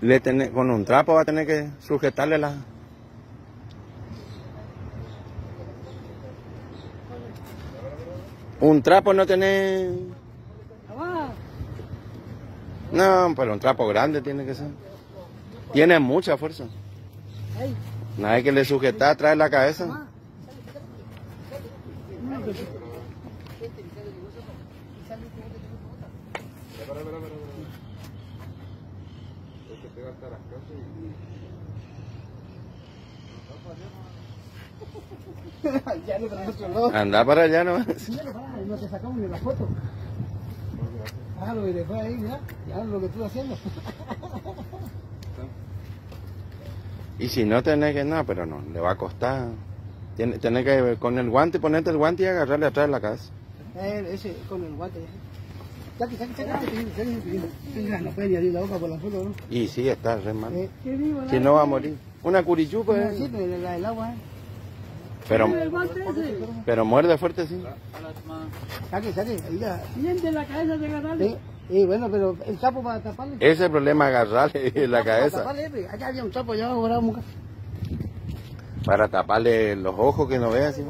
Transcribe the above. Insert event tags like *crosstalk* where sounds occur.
Le tiene- con un trapo va a tener que sujetarle la... Un trapo no tiene... No, pero un trapo grande tiene que ser. Tiene mucha fuerza. Nada que le sujetar atrás de la cabeza. *laughs* ya no para nosotros no. Anda para allá nomás. Ya no no te sacamos ni la foto. Y después ahí, mira, ya lo que estoy haciendo. Y si no tenés que nada, pero no, le va a costar. Tiene, tenés que con el guante, ponerte el guante y agarrarle atrás de la cabeza. Eh, ese con el guante. Saque, saque, saque, saque, saque, saque, saque. No puede ni abrir la boca por la foto, ¿no? Y sí, está re mal. Eh, Si no va a morir. Una curichú. Sí, pero la del agua, ¿eh? Pero, pero muerde fuerte, sí. Saque, saque, ahí ya. Siente la cabeza de agarrarle. Sí, bueno, pero el sapo para taparle. Ese es el problema, agarrarle la Para cabeza. taparle, pues, allá había un sapo allá abajo, bravo, mujer. Para taparle los ojos que no vea, así.